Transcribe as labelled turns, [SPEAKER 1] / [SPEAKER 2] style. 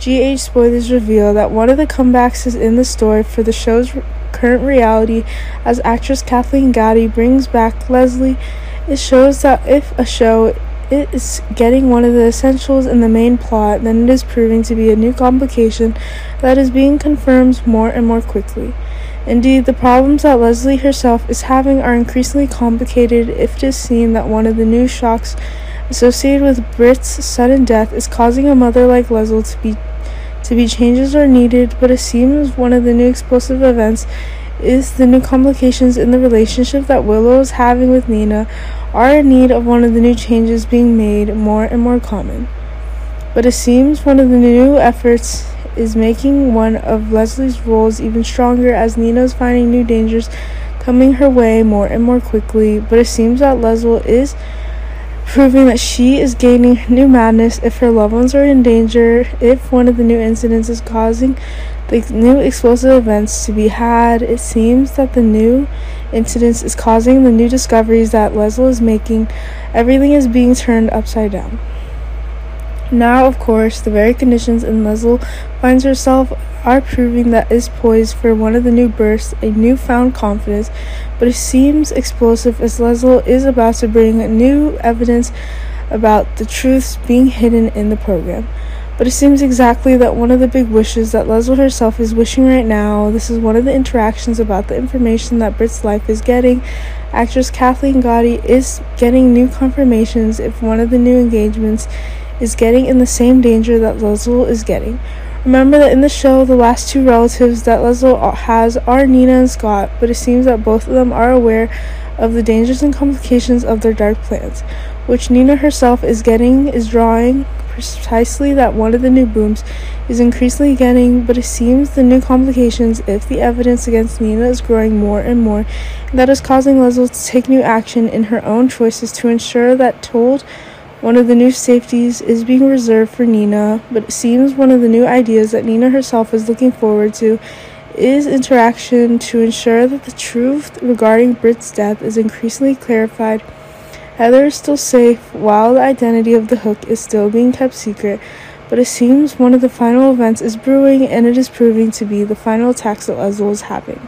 [SPEAKER 1] GH spoilers reveal that one of the comebacks is in the story for the show's current reality as actress Kathleen Gati brings back Liesl. It shows that if a show is getting one of the essentials in the main plot, then it is proving to be a new complication that is being confirmed more and more quickly. Indeed, the problems that Liesl herself is having are increasingly complicated if it is seen that one of the new shocks associated with Britt's sudden death is causing a mother like Liesl to be to be changes are needed, but it seems one of the new explosive events is the new complications in the relationship that Willow is having with Nina are in need of one of the new changes being made more and more common. But it seems one of the new efforts is making one of Liesl's roles even stronger as Nina is finding new dangers coming her way more and more quickly. But it seems that Liesl is proving that she is gaining new madness if her loved ones are in danger, if one of the new incidents is causing the new explosive events to be had. It seems that the new incidents is causing the new discoveries that Liesl is making. Everything is being turned upside down. Now, of course, the very conditions in Liesl finds herself are proving that is poised for one of the new bursts, a newfound confidence, but it seems explosive as Liesl is about to bring new evidence about the truths being hidden in the program. But it seems exactly that one of the big wishes that Liesl herself is wishing right now, this is one of the interactions about the information that Britt's life is getting. Actress Kathleen Gati is getting new confirmations if one of the new engagements is getting in the same danger that Liesl is getting. Remember that in the show, the last two relatives that Liesl has are Nina and Scott, but it seems that both of them are aware of the dangers and complications of their dark plans, which Nina herself is getting is drawing precisely that one of the new booms is increasingly getting, but it seems the new complications if the evidence against Nina is growing more and more, and that is causing Liesl to take new action in her own choices to ensure that told one of the new safeties is being reserved for Nina, but it seems one of the new ideas that Nina herself is looking forward to is interaction to ensure that the truth regarding Britt's death is increasingly clarified Heather is still safe while the identity of the hook is still being kept secret, but it seems one of the final events is brewing and it is proving to be the final attacks that Liesl is having.